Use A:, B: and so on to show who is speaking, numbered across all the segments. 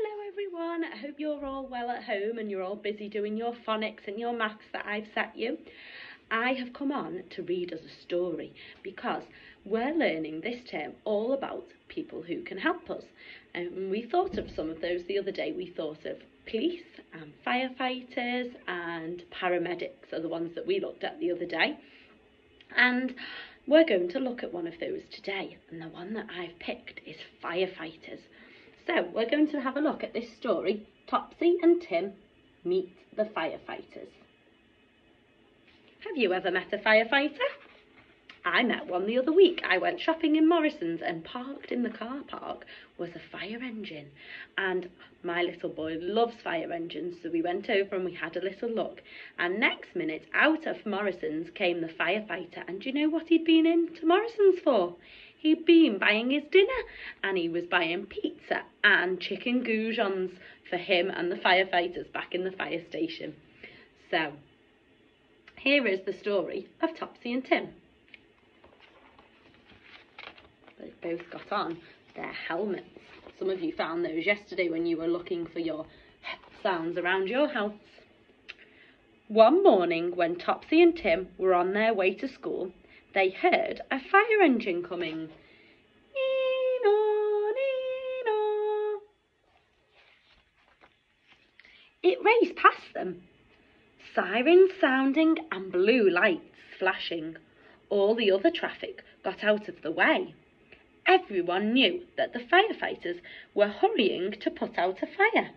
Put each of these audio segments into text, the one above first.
A: Hello everyone, I hope you're all well at home and you're all busy doing your phonics and your maths that I've set you. I have come on to read us a story because we're learning this term all about people who can help us. And we thought of some of those the other day. We thought of police and firefighters and paramedics are the ones that we looked at the other day. And we're going to look at one of those today. And the one that I've picked is firefighters. So we're going to have a look at this story. Topsy and Tim meet the firefighters. Have you ever met a firefighter? I met one the other week. I went shopping in Morrison's and parked in the car park was a fire engine. And my little boy loves fire engines, so we went over and we had a little look. And next minute, out of Morrison's came the firefighter. And do you know what he'd been in to Morrison's for? He'd been buying his dinner and he was buying pizza and chicken goujons for him and the firefighters back in the fire station. So, here is the story of Topsy and Tim. They both got on their helmets. Some of you found those yesterday when you were looking for your sounds around your house. One morning, when Topsy and Tim were on their way to school, they heard a fire engine coming. It raced past them, sirens sounding and blue lights flashing. All the other traffic got out of the way. Everyone knew that the firefighters were hurrying to put out a fire.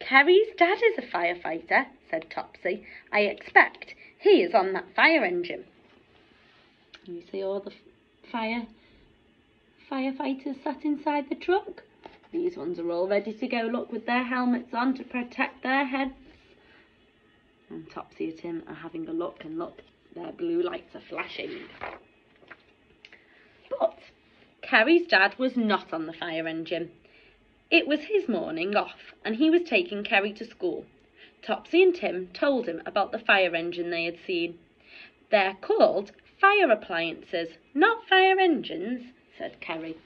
A: Kerry's dad is a firefighter, said Topsy. I expect he is on that fire engine. You see all the fire firefighters sat inside the truck. These ones are all ready to go, look, with their helmets on to protect their heads. And Topsy and Tim are having a look, and look, their blue lights are flashing. But Kerry's dad was not on the fire engine. It was his morning off, and he was taking Kerry to school. Topsy and Tim told him about the fire engine they had seen. They're called fire appliances, not fire engines, said Kerry.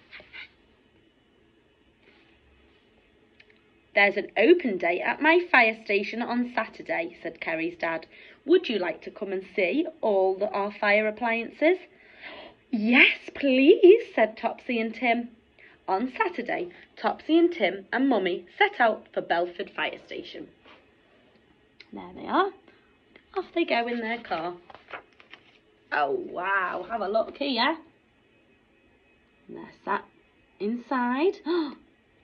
A: There's an open day at my fire station on Saturday, said Kerry's dad. Would you like to come and see all the, our fire appliances? Yes, please, said Topsy and Tim. On Saturday, Topsy and Tim and Mummy set out for Belford Fire Station. There they are. Off they go in their car. Oh, wow. Have a look here. And they're inside,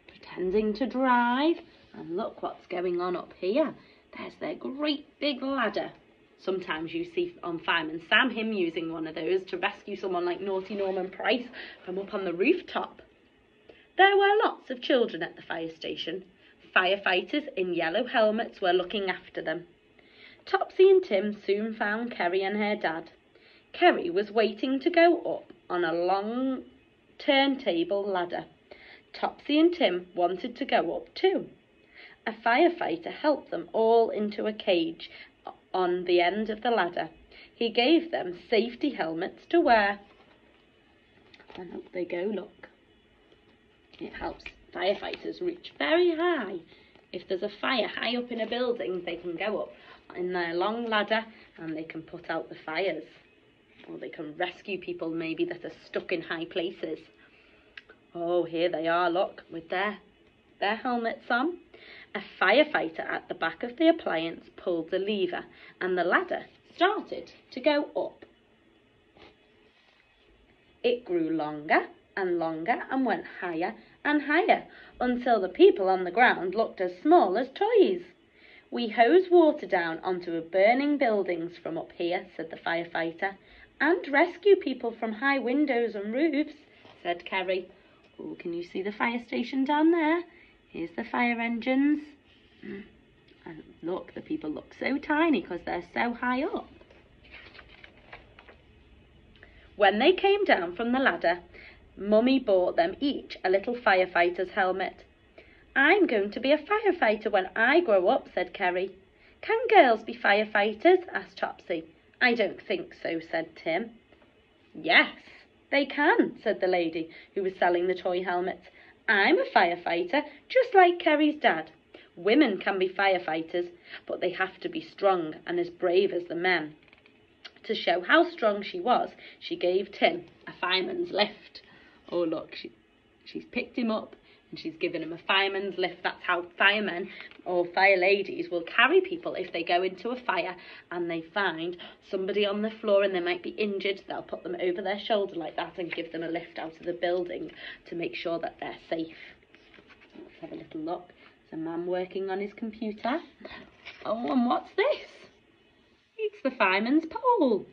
A: pretending to drive. And look what's going on up here. There's their great big ladder. Sometimes you see on Fireman Sam him using one of those to rescue someone like Naughty Norman Price from up on the rooftop. There were lots of children at the fire station. Firefighters in yellow helmets were looking after them. Topsy and Tim soon found Kerry and her dad. Kerry was waiting to go up on a long turntable ladder. Topsy and Tim wanted to go up too. A firefighter helped them all into a cage on the end of the ladder. He gave them safety helmets to wear. And up they go, look. It helps firefighters reach very high. If there's a fire high up in a building, they can go up in their long ladder and they can put out the fires or they can rescue people maybe that are stuck in high places. Oh, here they are, look, with their, their helmets on. A firefighter at the back of the appliance pulled the lever and the ladder started to go up. It grew longer and longer and went higher and higher until the people on the ground looked as small as toys. We hose water down onto a burning buildings from up here, said the firefighter, and rescue people from high windows and roofs, said Kerry. Oh, can you see the fire station down there? Here's the fire engines. Mm. And look, the people look so tiny because they're so high up. When they came down from the ladder, Mummy bought them each a little firefighter's helmet. I'm going to be a firefighter when I grow up, said Kerry. Can girls be firefighters? asked Topsy. I don't think so, said Tim. Yes, they can, said the lady who was selling the toy helmets. I'm a firefighter, just like Kerry's dad. Women can be firefighters, but they have to be strong and as brave as the men. To show how strong she was, she gave Tim a fireman's lift. Oh, look, she, she's picked him up and she's given him a fireman's lift. That's how firemen or fire ladies will carry people if they go into a fire and they find somebody on the floor and they might be injured. They'll put them over their shoulder like that and give them a lift out of the building to make sure that they're safe. Let's have a little look. There's a man working on his computer. Oh, and what's this? It's the fireman's pole.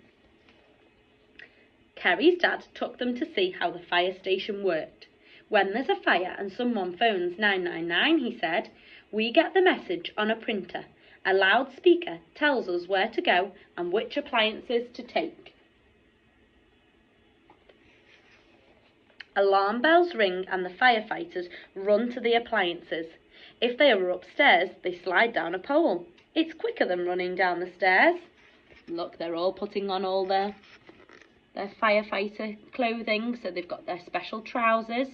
A: Kerry's dad took them to see how the fire station worked. When there's a fire and someone phones 999, he said, we get the message on a printer. A loudspeaker tells us where to go and which appliances to take. Alarm bells ring and the firefighters run to the appliances. If they are upstairs, they slide down a pole. It's quicker than running down the stairs. Look, they're all putting on all their their firefighter clothing, so they've got their special trousers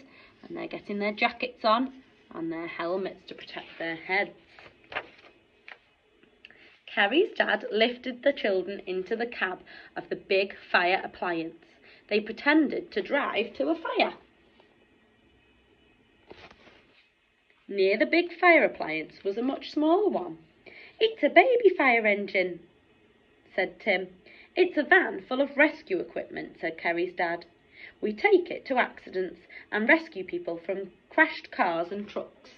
A: and they're getting their jackets on and their helmets to protect their heads. Kerry's dad lifted the children into the cab of the big fire appliance. They pretended to drive to a fire. Near the big fire appliance was a much smaller one. It's a baby fire engine, said Tim. It's a van full of rescue equipment, said Kerry's dad. We take it to accidents and rescue people from crashed cars and trucks.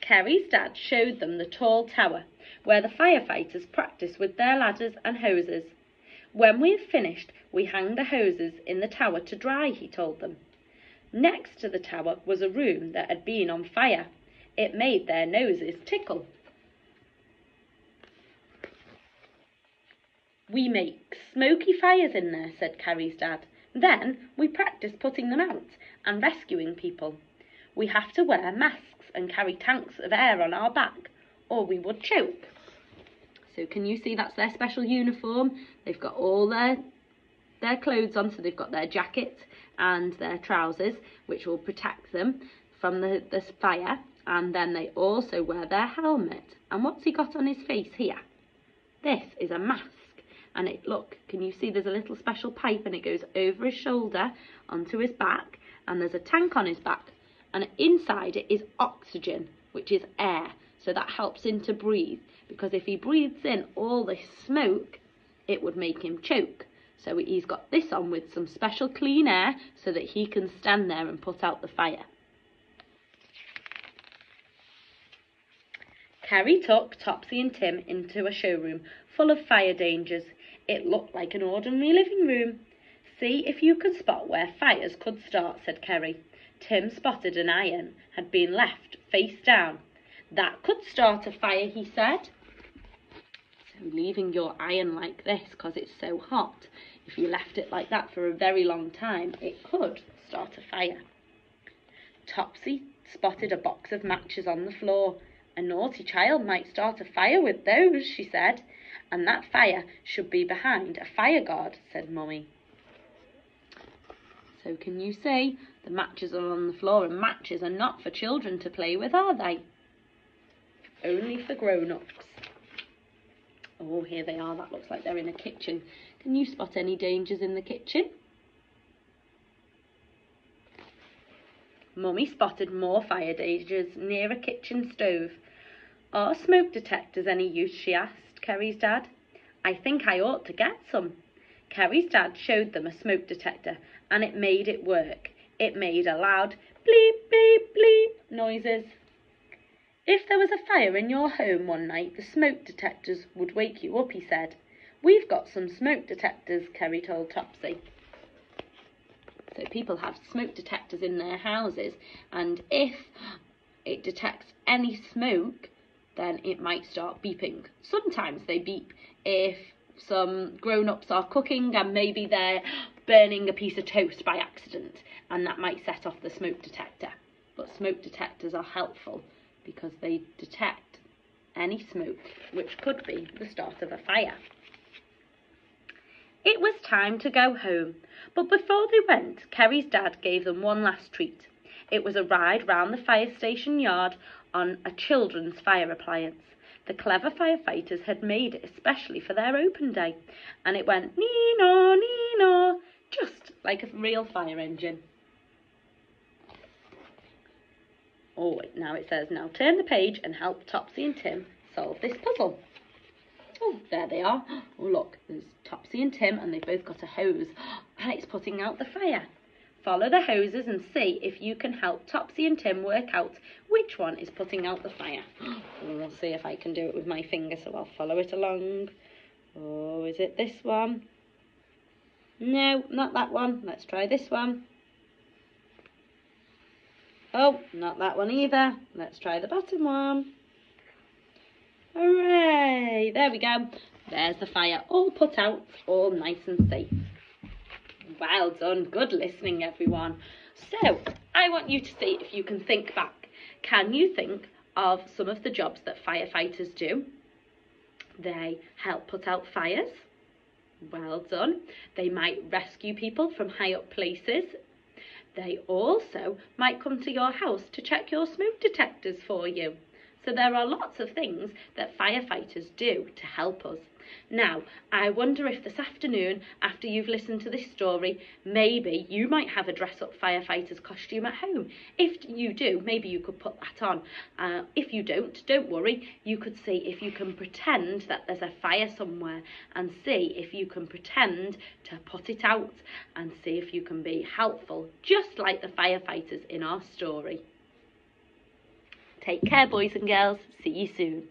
A: Kerry's dad showed them the tall tower where the firefighters practice with their ladders and hoses. When we have finished, we hang the hoses in the tower to dry, he told them. Next to the tower was a room that had been on fire. It made their noses tickle. We make smoky fires in there, said Kerry's dad. Then we practice putting them out and rescuing people. We have to wear masks and carry tanks of air on our back, or we would choke. So can you see that's their special uniform? They've got all their their clothes on, so they've got their jacket and their trousers, which will protect them from the, the fire. And then they also wear their helmet. And what's he got on his face here? This is a mask and it look can you see there's a little special pipe and it goes over his shoulder onto his back and there's a tank on his back and inside it is oxygen which is air. So that helps him to breathe because if he breathes in all this smoke it would make him choke. So he's got this on with some special clean air so that he can stand there and put out the fire. Kerry took Topsy and Tim into a showroom full of fire dangers. It looked like an ordinary living room. See if you can spot where fires could start, said Kerry. Tim spotted an iron had been left face down. That could start a fire, he said. So leaving your iron like this, because it's so hot, if you left it like that for a very long time, it could start a fire. Topsy spotted a box of matches on the floor. A naughty child might start a fire with those, she said and that fire should be behind a fire guard, said Mummy. So can you see the matches are on the floor and matches are not for children to play with, are they? Only for grown-ups. Oh, here they are. That looks like they're in a kitchen. Can you spot any dangers in the kitchen? Mummy spotted more fire dangers near a kitchen stove. Are smoke detectors any use, she asked. Kerry's dad. I think I ought to get some. Kerry's dad showed them a smoke detector and it made it work. It made a loud bleep, bleep, bleep noises. If there was a fire in your home one night, the smoke detectors would wake you up, he said. We've got some smoke detectors, Kerry told Topsy. So people have smoke detectors in their houses, and if it detects any smoke, then it might start beeping. Sometimes they beep if some grown-ups are cooking and maybe they're burning a piece of toast by accident and that might set off the smoke detector. But smoke detectors are helpful because they detect any smoke which could be the start of a fire. It was time to go home, but before they went, Kerry's dad gave them one last treat. It was a ride round the fire station yard on a children's fire appliance. The clever firefighters had made it especially for their open day, and it went nee-no, nee-no, just like a real fire engine. Oh, now it says, now turn the page and help Topsy and Tim solve this puzzle. Oh, there they are. Oh, look, there's Topsy and Tim, and they've both got a hose, and it's putting out the fire. Follow the hoses and see if you can help Topsy and Tim work out which one is putting out the fire. And we'll see if I can do it with my finger, so I'll follow it along. Oh, is it this one? No, not that one. Let's try this one. Oh, not that one either. Let's try the bottom one. Hooray! There we go. There's the fire all put out, all nice and safe. Well done. Good listening, everyone. So, I want you to see if you can think back. Can you think of some of the jobs that firefighters do? They help put out fires. Well done. They might rescue people from high up places. They also might come to your house to check your smoke detectors for you. So there are lots of things that firefighters do to help us. Now, I wonder if this afternoon, after you've listened to this story, maybe you might have a dress up firefighter's costume at home. If you do, maybe you could put that on. Uh, if you don't, don't worry. You could see if you can pretend that there's a fire somewhere and see if you can pretend to put it out and see if you can be helpful, just like the firefighters in our story. Take care, boys and girls. See you soon.